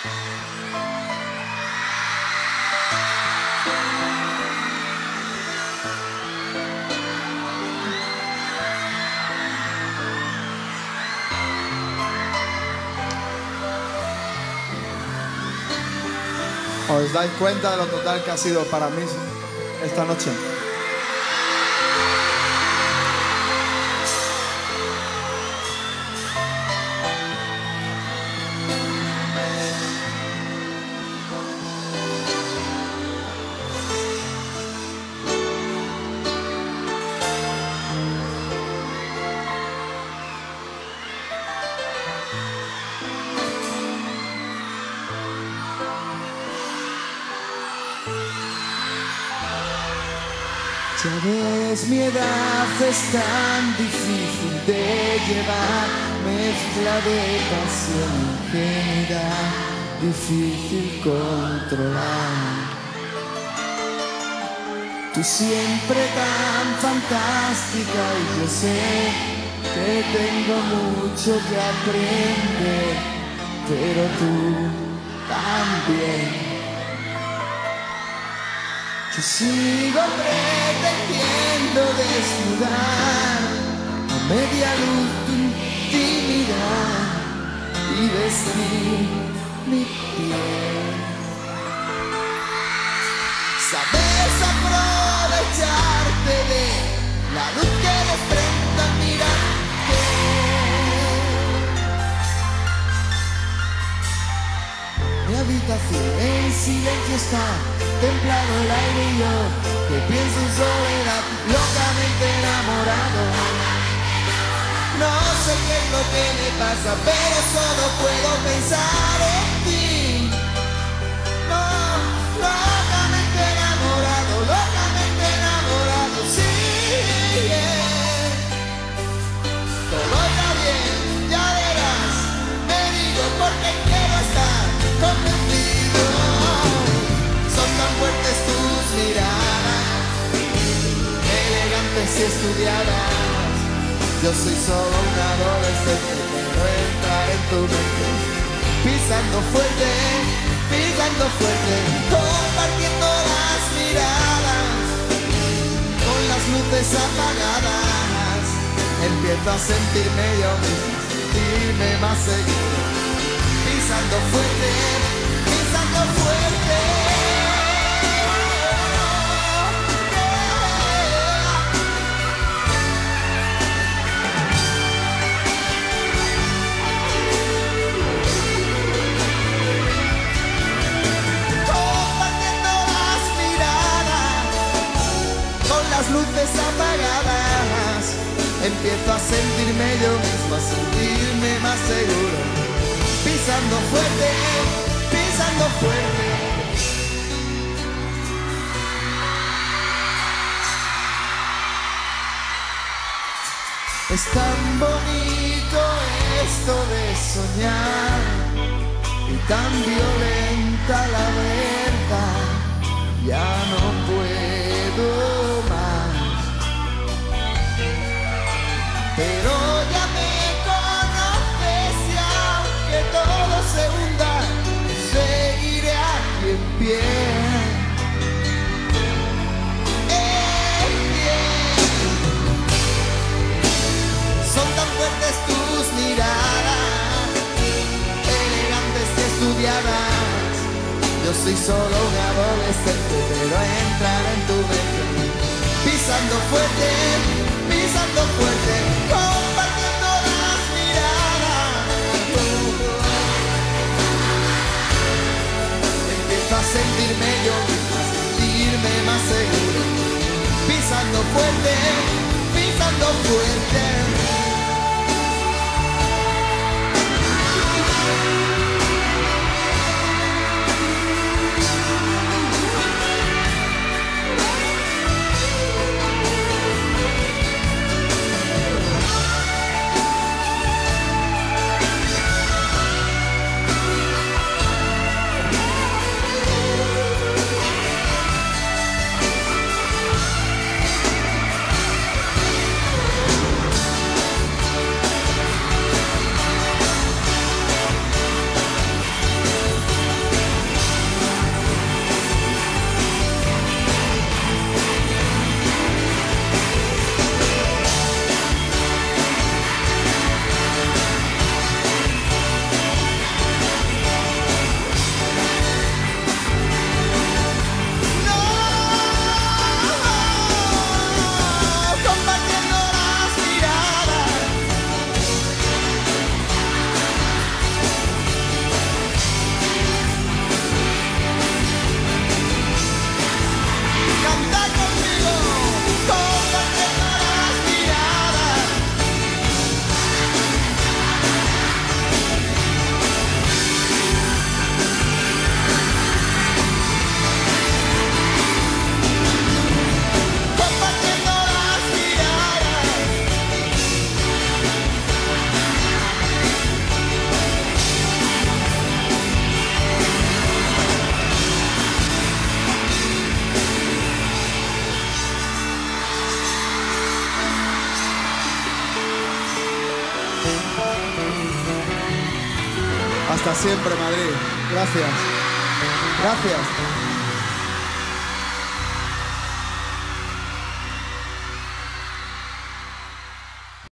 ¿Os dais cuenta de lo total que ha sido para mí esta noche? Ya ves, mi edad es tan difícil de llevar, mezcla de pasión ingenuidad, difícil controlar. Tú siempre tan fantástica y yo sé que tengo mucho que aprender, pero tú también. Sigo pretendiendo desnudar a media luz tu intimidad y vestir mi piel. Sabes aprovecharte de la luz que desprenda mirarte. Mi habitación en silencio está templado el aire y yo que pienso en soledad, locamente enamorado. No sé qué es lo que me pasa, pero solo puedo pensar en estudiadas. Yo soy solo un adolescente, entrar en tu mente, pisando fuerte, pisando fuerte, compartiendo las miradas, con las luces apagadas. Empiezo a sentirme yo mismo, sentirme más seguro, pisando fuerte, pisando fuerte. Apagadas. Empiezo a sentirme yo mismo, a sentirme más seguro, pisando fuerte, pisando fuerte. Es tan bonito esto de soñar y tan violenta la verdad, ya no puedo Yo soy solo un adolescente, pero entrar en tu mente, pisando fuerte, pisando fuerte, Hasta siempre, Madrid. Gracias. Gracias.